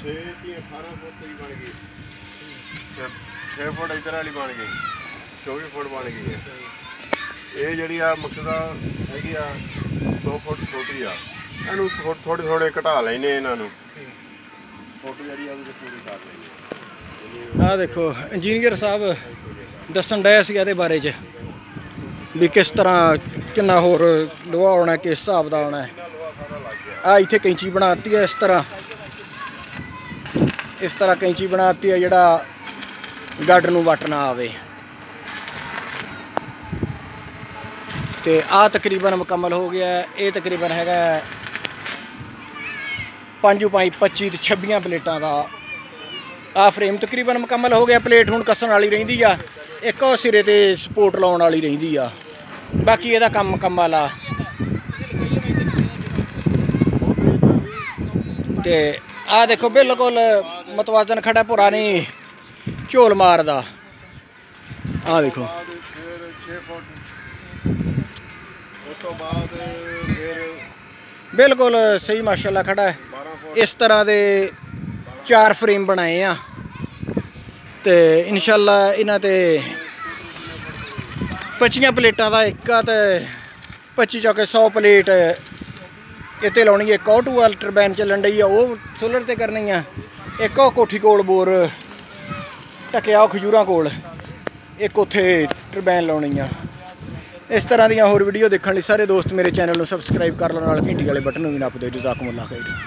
6 ਦੀ 18 ਫੁੱਟ ਦੀ ਬਣ ਗਈ। 6 ਫੁੱਟ ਇਧਰ ਵਾਲੀ ਬਣ ਗਈ। 24 ਫੁੱਟ ਬਣ ਗਈ ਹੈ ਇਹ ਜਿਹੜੀ ਆ ਮਕਸਦਾ ਹੈਗੀ ਆ 2 ਫੁੱਟ ਛੋਟੀ ਆ। ਇਹਨੂੰ ਥੋੜੇ ਥੋੜੇ ਘਟਾ ਲੈਨੇ ਇਹਨਾਂ ਨੂੰ। ਫੋਟੋ ਜਿਹੜੀ ਆ ਉਹਦੇ ਪੂਰੀ ਕਰ ਲੈਣੀ ਆਹ ਦੇਖੋ ਇੰਜੀਨੀਅਰ ਸਾਹਿਬ ਦੱਸਣ ਡਿਆ ਸੀ ਇਹਦੇ ਬਾਰੇ 'ਚ ਵੀ ਕਿਸ ਤਰ੍ਹਾਂ ਕਿੰਨਾ ਹੋਰ ਲੋਹਾ ਆਉਣਾ ਕਿਸ ਹਿਸਾਬ ਦਾ ਆਉਣਾ। ਆ ਇੱਥੇ ਕੈਂਚੀ ਬਣਾਤੀ ਹੈ ਇਸ ਤਰ੍ਹਾਂ। ਇਸ ਤਰ੍ਹਾਂ ਕੈਂਚੀ ਬਣਾਤੀ ਹੈ ਜਿਹੜਾ ਗੱਡ ਨੂੰ ਵੱਟ ਨਾ ਆਵੇ। ਤੇ ਆ ਤਕਰੀਬਨ ਮੁਕੰਮਲ ਹੋ ਗਿਆ। ਇਹ ਤਕਰੀਬਨ ਹੈਗਾ 5 ਪਾਈ 25 ਤੇ 26 ਪਲੇਟਾਂ ਦਾ ਆ ਫਰੇਮ ਤਕਰੀਬਨ ਮੁਕੰਮਲ ਹੋ ਗਿਆ। ਪਲੇਟ ਹੁਣ ਕੱਸਣ ਵਾਲੀ ਰਹਿੰਦੀ ਆ। ਇੱਕ ਉਹ ਸਿਰੇ ਤੇ ਸਪੋਰਟ ਲਾਉਣ ਵਾਲੀ ਰਹਿੰਦੀ ਆ। ਬਾਕੀ ਇਹਦਾ ਕੰਮ ਮੁਕੰਮਲ ਆ। ਤੇ ਆ ਦੇਖੋ, ਬਿਲਕੁਲ ਮਤਵਾਜ਼ਨ ਖੜਾ ਪੁਰਾਣੀ ਝੋਲ ਮਾਰਦਾ। ਆ ਦੇਖੋ। ਬਿਲਕੁਲ ਸਹੀ, ਮਾਸ਼ਾਅੱਲਾ ਖੜਾ ਹੈ। ਇਸ ਤਰ੍ਹਾਂ ਦੇ ਚਾਰ ਫਰੇਮ ਬਣਾਏ ਆ। ਤੇ ਇਨਸ਼ਾਅੱਲਾ ਇਹਨਾਂ ਤੇ 25 ਪਲੇਟਾਂ ਦਾ ਇੱਕ ਆ ਤੇ 25 ਚੌਕੇ 100 ਪਲੇਟ ਇੱਥੇ ਲਾਉਣੀ ਹੈ। ਇੱਕ ਉਹ ਟੂ ਟਰਬਾਈਨ ਚੱਲਣ ਡਈ ਆ, ਉਹ ਸੋਲਰ ਤੇ ਕਰਨੀ ਆ। ਇੱਕ ਉਹ ਕੋਠੀ ਕੋਲ ਬੋਰ ਟਕਿਆ ਉਹ ਖਜੂਰਾਂ ਕੋਲ। ਇੱਕ ਉੱਥੇ ਟਰਬਾਈਨ ਲਾਉਣੀ ਆ। ਇਸ ਤਰ੍ਹਾਂ ਦੀਆਂ ਹੋਰ ਵੀਡੀਓ ਦੇਖਣ ਲਈ ਸਾਰੇ ਦੋਸਤ ਮੇਰੇ ਚੈਨਲ ਨੂੰ ਸਬਸਕ੍ਰਾਈਬ ਕਰ ਲਓ ਨਾਲ ਘੰਟੀ ਵਾਲੇ ਬਟਨ ਨੂੰ ਵੀ ਨੱਪ ਦਿਓ। ਜਜ਼ਾਕੁਮੁੱਲਾਹ ਖੈਰ।